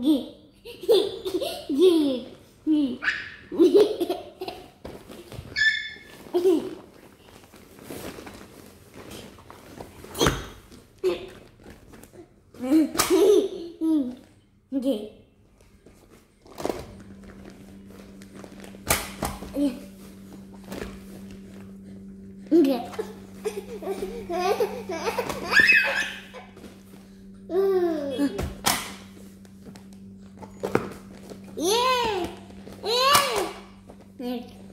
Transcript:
G. G. G. Yeah. Yeah.